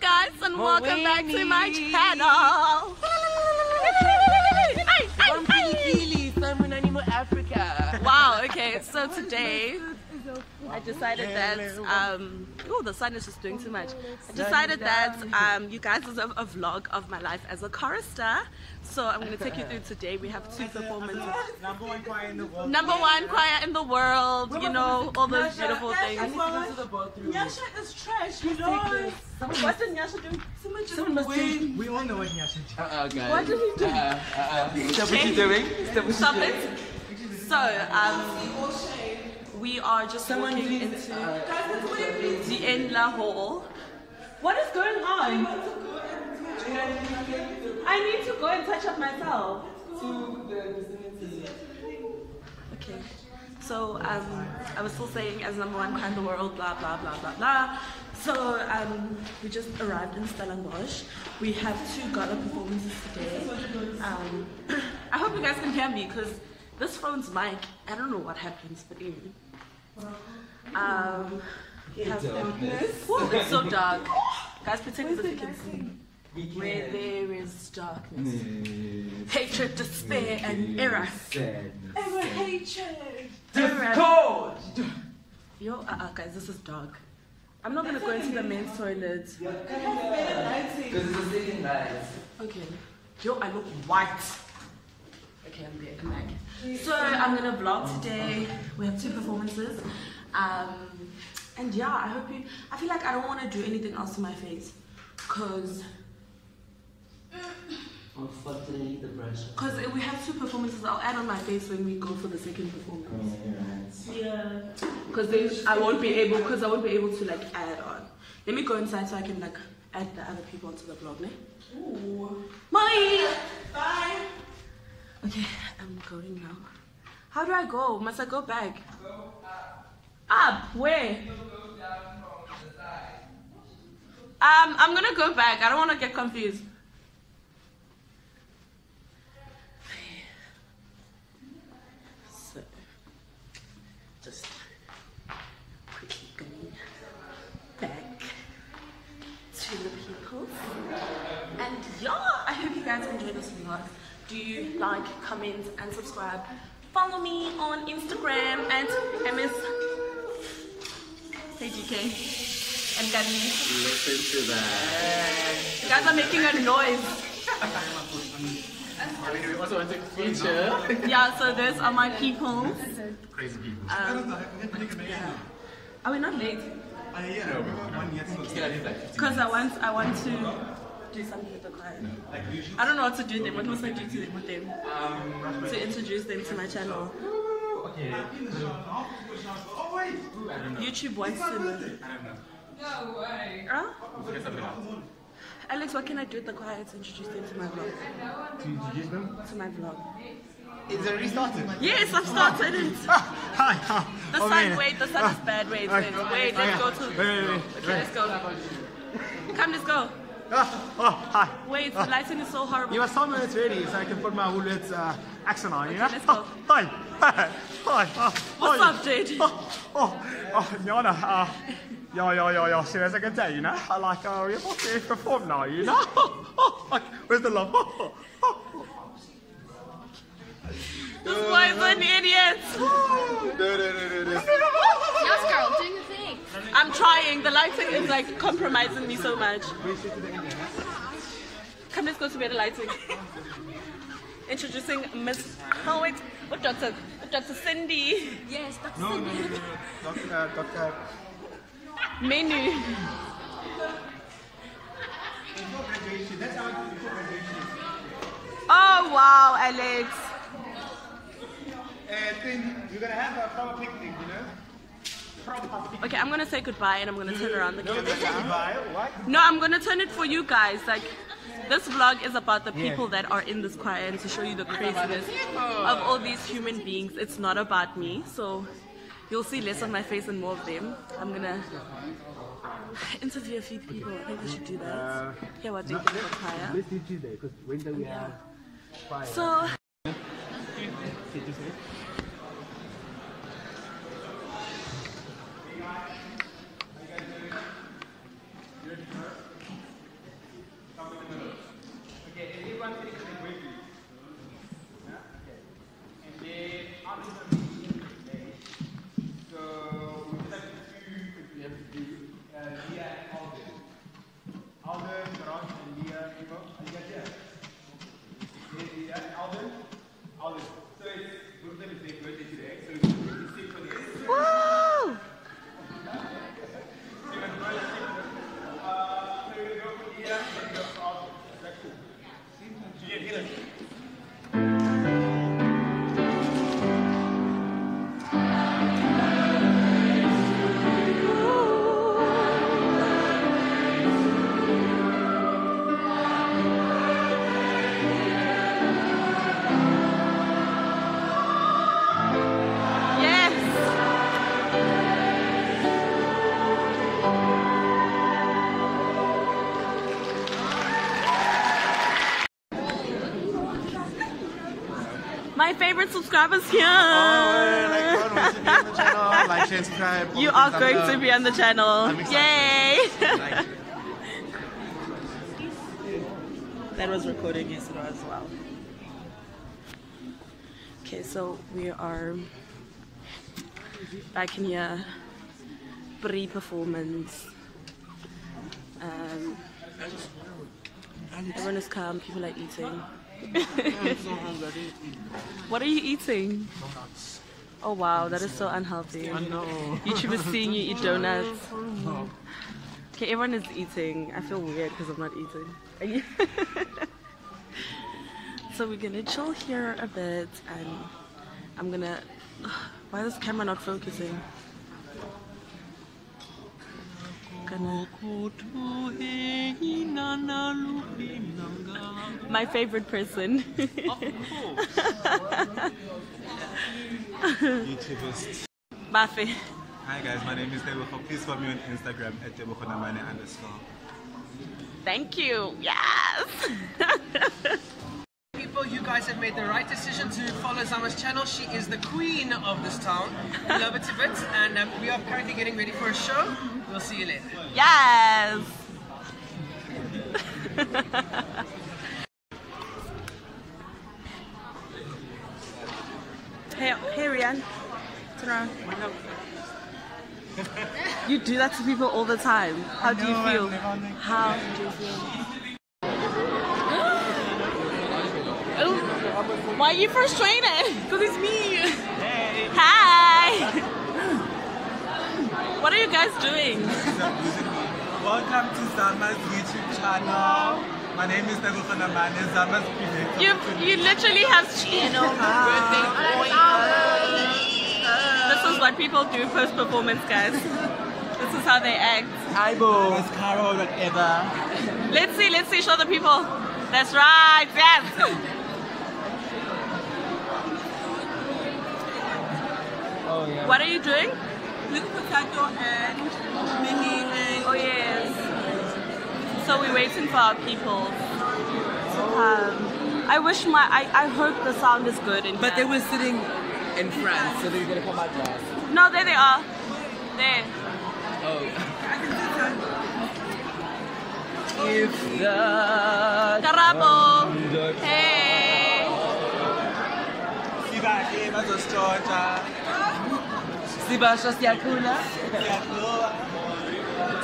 guys and welcome back to my channel. Ay, ay. Africa. Wow, okay, so today I decided that um oh the sun is just doing too much. I decided that um you guys deserve a vlog of my life as a chorister. So I'm gonna take you through today. We have two performances. Number one choir in the world. Number one choir in the world, you know, all those beautiful things. Nyasha is trash, you know. What did Nyasha do? Someone must We, we all know what Nyasha did. What did he do? Uh-uh, uh-uh. Is what you're doing? Is Stop it. So, um, we are just walking into the Endler Hall. What is going on? I need to go and touch up myself. Okay. So, um, I was still saying as number one choir in the world, blah, blah, blah, blah, blah. So, um, we just arrived in Stellenbosch. We have two gala performances today. Um, I hope you guys can hear me because this phone's mic, I don't know what happens, but anyway. Um, we have them. Whoa, it's so dark. Guys, pretend as if you can see. Where there is darkness, hatred, despair, and error. Ever hatred. Error. Yo, uh, uh, guys, this is dark. I'm not gonna go into the men's toilet. Because it's the second night. Okay. Yo, I look white. Okay, I'm there. I'm back. So I'm gonna vlog today. We have two performances. Um, and yeah, I hope you. I feel like I don't want to do anything else to my face, cause Unfortunately, the brush. cause we have two performances. I'll add on my face when we go for the second performance. Yeah. Cause then I won't be able. Cause I won't be able to like add on. Let me go inside so I can like add the other people onto the vlog. Ne? Ooh. Bye. Bye. Okay, I'm going now. How do I go? Must I go back? up. Where? Um, I'm gonna go back. I don't want to get confused. So, just quickly going back to the people. And yeah, I hope you guys enjoyed this vlog. Do like, comment, and subscribe? Follow me on Instagram at ms. Hey GK. And Gandhi. Listen to that. You guys are making a noise. We also want to feature. Yeah, so those are my people. Crazy people. Um, are we not late? Uh, yeah, no, one year since. Yeah, Because I want, I want to do something with the choir. I don't know what to do with them. What must I do to them, with them um, to introduce them to my channel? Okay. Oh, wait. I. YouTube wants to know. I don't know. No way. Huh? We'll figure something out. Alex, what can I do with the choir to introduce them to my vlog? To introduce them? To my vlog. Is it restarted? Yes, I've started it. Hi, hi. The Oh, sun, man. wait, the sun is bad. Wait, wait, wait, let's oh, go to. Wait, wait, wait. Okay, let's go. Come, let's go. Oh, oh, hi. Wait, the lighting is so horrible. You must tell me it's ready so I can put my Woolworths uh, accent on, you know? let's go. Hi. Hi. Hi. Oh, What's hi. up, Jade? Oh, oh, oh, Jana, uh, yeah, yeah, yeah, yeah, see, as I can tell, you know, I like, uh, you're about to perform now, you know? Oh, oh, where's the love? Oh, oh, This boy is an idiot. oh. No, no, no, no, no. Yes, girl, do your thing. I'm trying. The lighting is like compromising me so much. Come, let's go to better lighting. Introducing Miss. Oh wait, what doctor? Dr. Cindy. Yes, that's No, no, no, no, no. Doctor, uh, doctor. Menu. Before graduation, that's how I do before graduation. Oh wow, Alex. And then we're gonna have a proper picnic, you know? Okay, I'm gonna say goodbye and I'm gonna turn around the camera now. No, I'm gonna turn it for you guys. Like, this vlog is about the people that are in this choir and to show you the craziness of all these human beings. It's not about me, so you'll see less of my face and more of them. I'm gonna interview a few people. I think we should do that. Hear what they think of the choir. Let's do Tuesday, because Wednesday we fire. So, My favorite subscribers here. like, share, subscribe. You are going to be on the channel. I'm Yay! that was recorded yesterday as well. Okay, so we are back in here pre-performance. Um, everyone is calm. People are eating. what are you eating? Oh wow, that is so unhealthy. I know. YouTube is seeing you eat donuts. Okay, everyone is eating. I feel weird because I'm not eating. so we're gonna chill here a bit and I'm gonna. Why is this camera not focusing? Gonna. My favorite person. YouTubers. Buffy. Hi guys, my name is Deboho. Please follow me on Instagram at debohonamane underscore. Thank you. Yes. People, you guys have made the right decision to follow Zama's channel. She is the queen of this town. We love it to bits, and um, we are currently getting ready for a show. We'll see you later. yes. hey, hey, Rian. Turn around. You do that to people all the time. How do you feel? How do you feel? Oh, why are you frustrated? Because it's me. Hi. What are you guys doing? Welcome to Zama's YouTube channel. My name is Debohonamane, Zama's creator. You you literally have channel. This is what people do post performance, guys. This is how they act. Aibo. Mascara, whatever. Let's see, let's see, show the people. That's right, yes. Oh yeah. What are you doing? Potato and mini and Oh yes. So we're waiting for our people to come. I wish my I, I hope the sound is good in But they were sitting in France, so they're gonna come out last. No, there they are. There. Oh. if the Karabo. Hey. Si bashkë si akuna?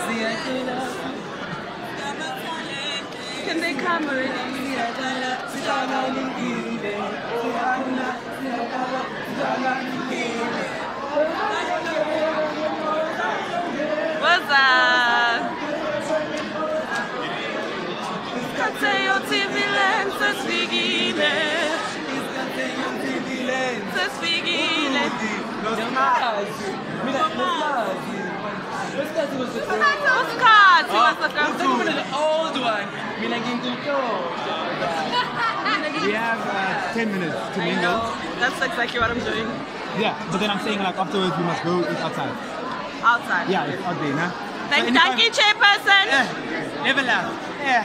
Si akuna? Can they come already? Wesikhathi was the girl. Uskhathi was the I'm talking girl. about the old one. We have uh, 10 minutes to I mingle. know. That's exactly what I'm doing. Yeah, but then I'm saying like afterwards we must go eat outside. Outside. Yeah, it's out there, nah? Thank, So thank you, chairperson. Eh, never laugh. Yeah.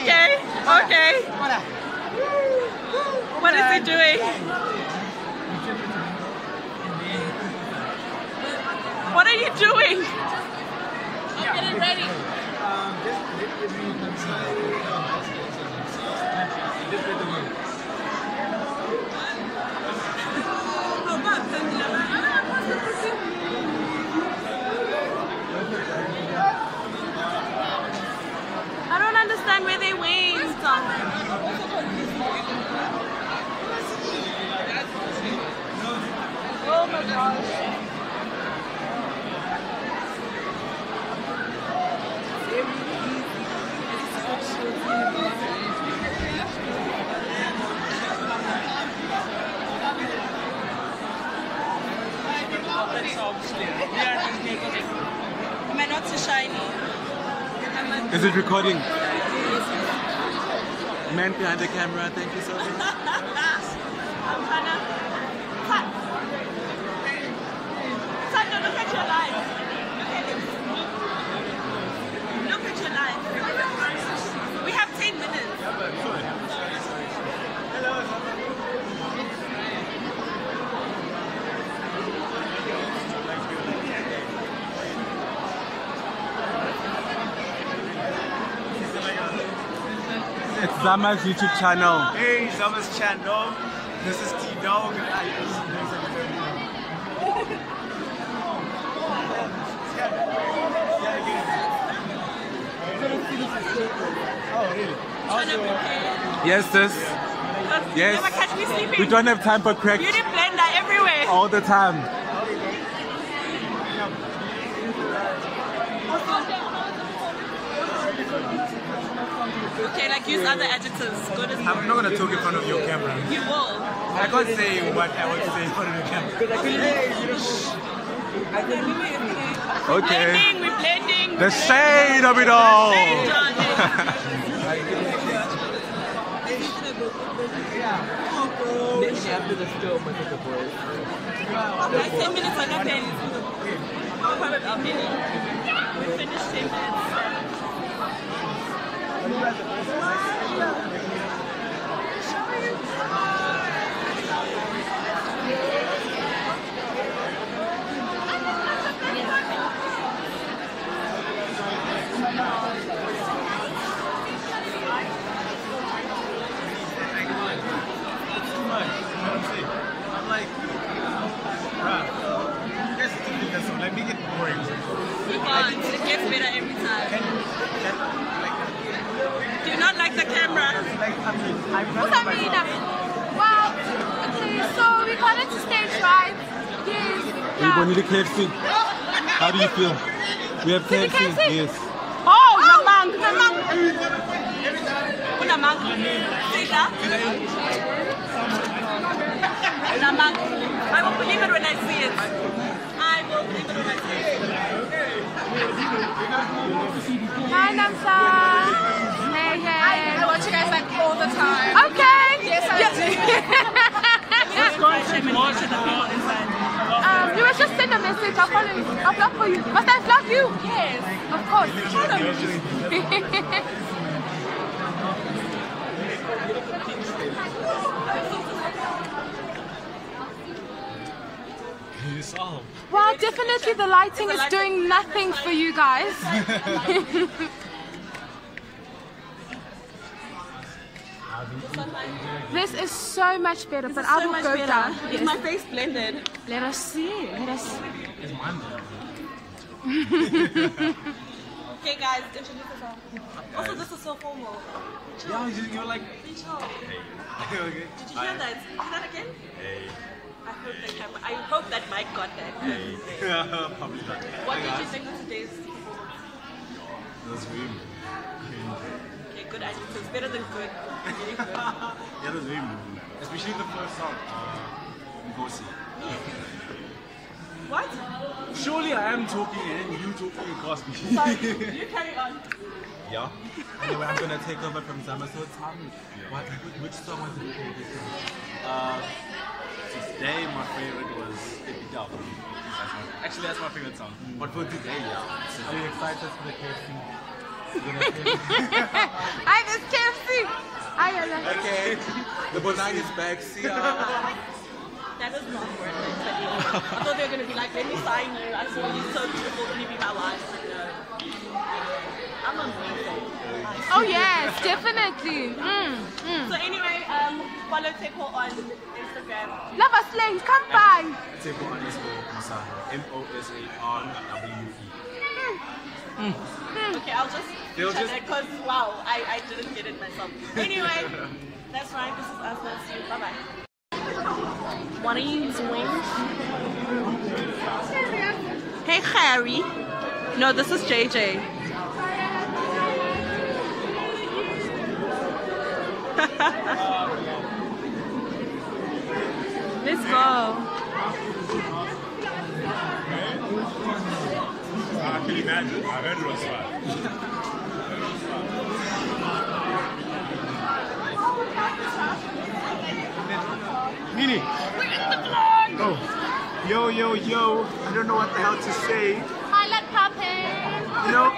Okay, eh, okay. What is he doing? What are you doing? Ready. Um, me oh, I don't understand where they went. Oh my gosh. Am I not so shiny? Is it recording? Man behind the camera, thank you so much. I'm Hannah. Cut. Cut, no, look at your life. Look at it. Look at your life. We have 10 minutes. It's Zama's YouTube channel. Hey, Zama's channel. This is T Dog. Oh, really? Trying. Yes, sis. You Yes. never catch me sleeping. We don't have time for crack Beauty blender everywhere. all the time. Okay, like use other adjectives. Good as I'm not gonna talk in front of your camera. You will. I can't say what I would say in front of your camera. Okay. Blending, we're blending. The shade of it all. Shade, darling. Like 10 minutes on nothing. Probably a minute. We finished 10 minutes. I'm like, bruh, you guys have to do this one. Let me get boring. We can't. It gets better every time. Can, can, Do you not like the camera? like, I mean, What's that mean? Well, okay, so we got into stage right. Yes. We're going to the KFC. How do you feel? We have KFC. KFC? Yes. Oh, oh namang, namang. Unamang. Sita. Namang. I will believe it when I see it. I will believe it when I see it. Hi, Namsa. Hey, hey. I watch you guys like all the time. Okay. Yes, I um, you will just send a message. I'll follow you. I'll vlog for you. Must I vlog you? Yes. Of course. Well, definitely the lighting is doing nothing for you guys. this is so much better, but I so will much go better. down. Is Yes. my face blended? Let us see. Let us. Okay, guys, introduce yourself. Also, this is so formal. Yeah, you, you're like, Be chill. okay. Did you hear that? Hear that again? I hope the camera. I hope that Mike got that. Probably not. What did you think of today's performance? It was really, Okay, good adjectives. Better than good. Really good. yeah, it was really moving. Especially the first song, uh, Ngozi. What? Surely I am talking and you talking across me. Sorry, you carry on. yeah. Anyway, I'm gonna take over from Zama. So tell me, what, which song was your favorite? Uh, today my favorite was Epitaph. Actually, that's my favorite song. But for today, yeah. Are you excited for the KFC? You're gonna Hi, this KFC. Hi, Ella. Okay, the bonai is back. See ya. That was not worth it. I thought they were gonna be like, let me sign you. I saw you so beautiful. Can you be my wife? But no. I'm amazing. Oh yes, definitely. Mm, mm. So anyway, um, follow Teko on Instagram. Love us, Lane. Come by. Table underscore Mosarwe. M-O-S-A-R-W-E. Okay, I'll just They'll just- because wow, I, I didn't get it myself. Anyway, that's right. This is us. Let's you. Bye bye. What are you doing? Hey, Harry. No, this is JJ. Let's go. I can imagine. I heard it was fun. Nini. Oh. Yo, yo, yo. I don't know what the hell to say. Highlight puppy. You know,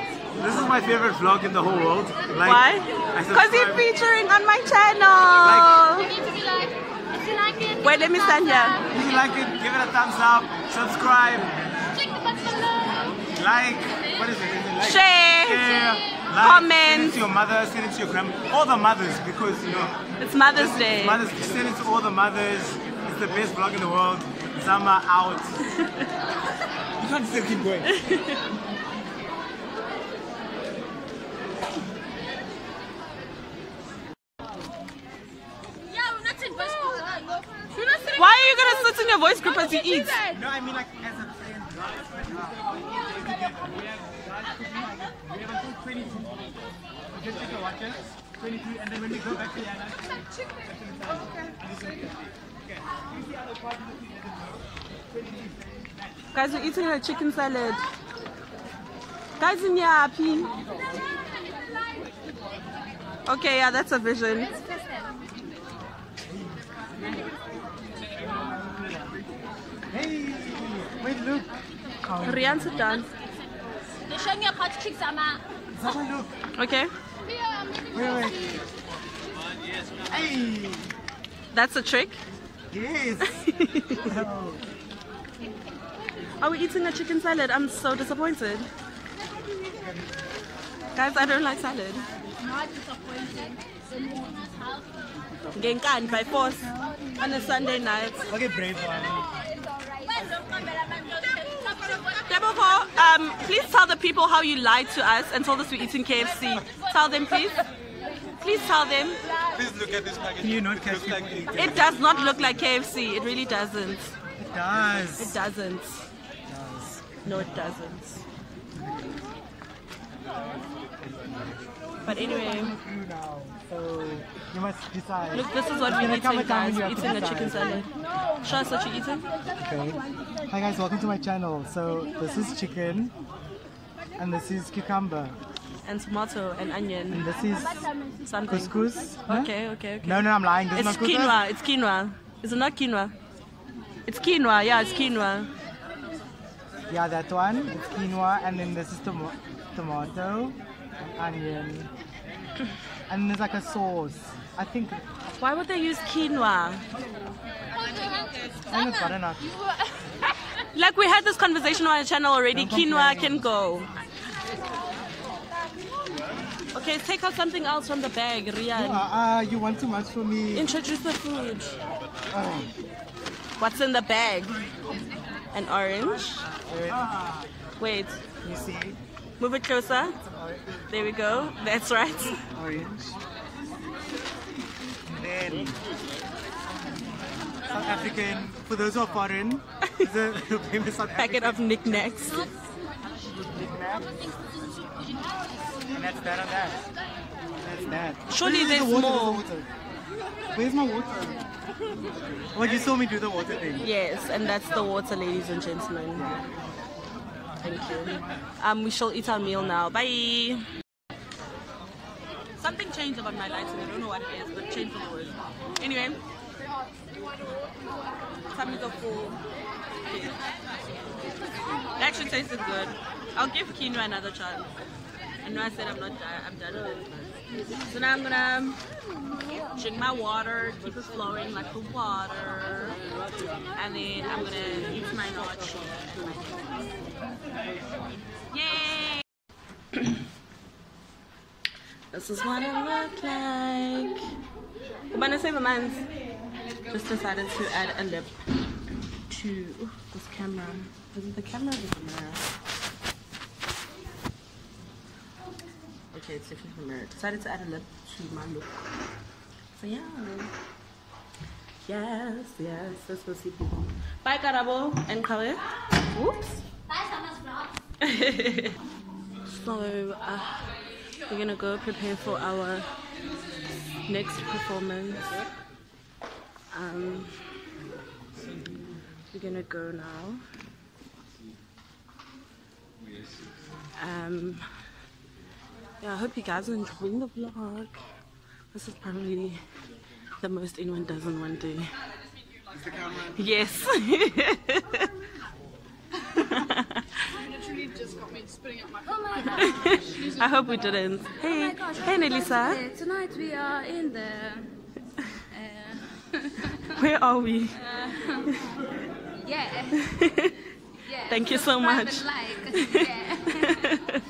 this is my favorite vlog in the whole world. Like, Why? Because he's subscribe- featuring on my channel. You need to be like, if you like it, Wait, let me stand here. If you like it, give it a thumbs up, subscribe, click the button below. like, what is it? Is it like? Share. Share, like, Comment. Send it to your mother, send it to your grandma, all the mothers, because you know, It's Mother's Day. mothers, send it to all the mothers. It's the best vlog in the world. Zama out. you can't still keep going. Yeah, we're not in voice group. We're not sitting Why are you gonna sit in your voice group as you eat? No, I mean like as a friend. We have until 22. We just take a watches. 22, and then when we go back to Yana. Guys, we're eating a chicken salad. Guys, in your happy. Okay, yeah, that's a vision. Hey, wait, look. Rian, sit down. They're showing you how to trick Zama. Zama, look. Okay, Wait, wait. Hey, that's a trick. yes. Are we eating a chicken salad? I'm so disappointed. Guys, I don't like salad. Not disappointed. Genkan by force on a Sunday night. okay, brave one. Deboko, um, please tell the people how you lied to us and told us we're eating KFC. Tell them, please. Please tell them. Please look at this package. Can you not catch Looks like people? it. It does not look like KFC. It really doesn't. It does. It doesn't. No, it doesn't. But anyway. So you must decide. look, this is what we're eating, a time when guys. We're eating a chicken salad. Show us what you're eating. Okay. Hi guys, welcome to my channel. So this is chicken, and this is cucumber, And tomato and onion. and this is Something. couscous. Huh? Okay, okay, okay. No, no, I'm lying. This It's is not couscous. quinoa. It's quinoa. Is it not quinoa? It's quinoa. Yeah, it's quinoa. Yeah, that one. It's quinoa, and then this is tomo- tomato, and onion, and there's like a sauce. I think. Why would they use quinoa? I think it's butternut. Like we had this conversation on our channel already. Don't Quinoa complain. can go. Okay, take out something else from the bag, Uh, Rian. uh, you want too much for me. Introduce the food. Oh, What's in the bag? An orange. Wait, you see? Move it closer. There we go. That's right. Orange. Then South African. For those who are foreign, a famous South Packet of knickknacks. And that's that on that. That's that. Surely Where's the there's water? more. The water? Where's my water? Oh, you saw me do the water thing. Yes, and that's the water, ladies and gentlemen. Thank you. Um, we shall eat our meal now. Bye. Something changed about my lighting. I don't know what it is, but changed for the worse. Anyway, time to go full. It actually tasted good. I'll give quinoa another chance. I know I said I'm not done. I'm done with it. So now I'm gonna drink my water, keep it flowing like the water, and then I'm gonna eat my nacho. Yay! this is what it looked like. Umane save man's just decided to add a lip to this camera. Is it the camera or the mirror? Okay, it's definitely the mirror. Decided to add a lip to my look. So yeah. Yes, yes, let's go see people. Bye, Karabo and Kawe. Whoops. Bye. So, uh, we're gonna go prepare for our next performance. Um, we're gonna go now. Um, yeah, I hope you guys are enjoying the vlog. This is probably the most anyone does in one day. Yes. literally just got me spitting up my Oh my gosh. I hope we didn't. Oh Hey, my hey, Nelisa. Tonight we are in the. Uh, Where are we? yeah. yeah. Thank you so much. Like. Yeah.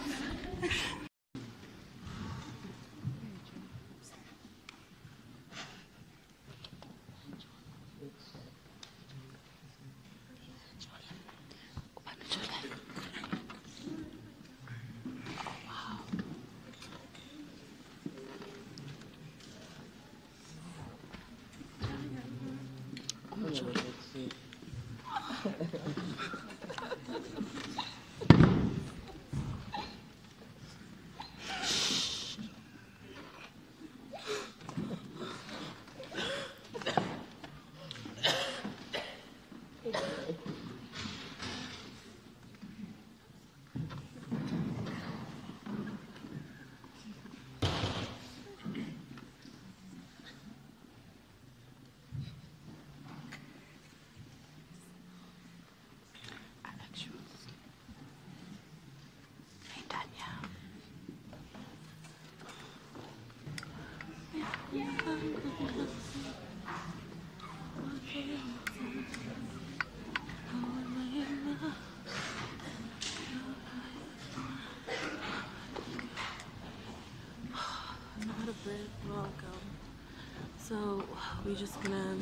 So we're just gonna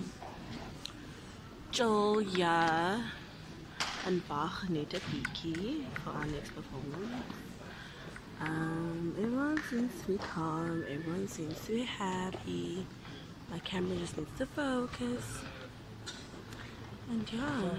yeah, and Bach need a peekie for our next performance. Um, everyone seems to be calm, everyone seems to be happy. My camera just needs to focus. And yeah.